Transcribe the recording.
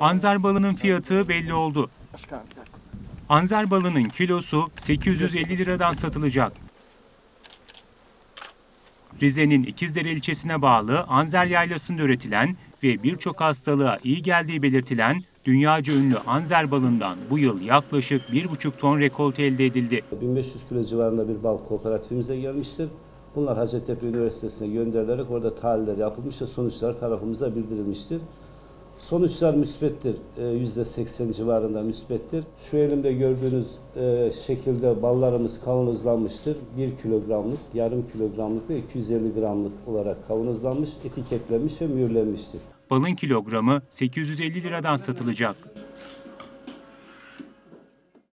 Anzar balının fiyatı belli oldu. Anzar balının kilosu 850 liradan satılacak. Rize'nin İkizdere ilçesine bağlı Anzer Yaylası'nda üretilen ve birçok hastalığa iyi geldiği belirtilen dünyaca ünlü Anzer balından bu yıl yaklaşık 1,5 ton rekolte elde edildi. 1500 kilo civarında bir bal kooperatifimize gelmiştir. Bunlar Hacettepe Üniversitesi'ne gönderilerek orada tahliller yapılmış ve sonuçlar tarafımıza bildirilmiştir. Sonuçlar müsbettir. e, %80 civarında müsbettir. Şu elimde gördüğünüz e, şekilde ballarımız kavanozlanmıştır. 1 kilogramlık, yarım kilogramlık ve 250 gramlık olarak kavanozlanmış, etiketlenmiş ve mühürlenmiştir. Balın kilogramı 850 liradan satılacak.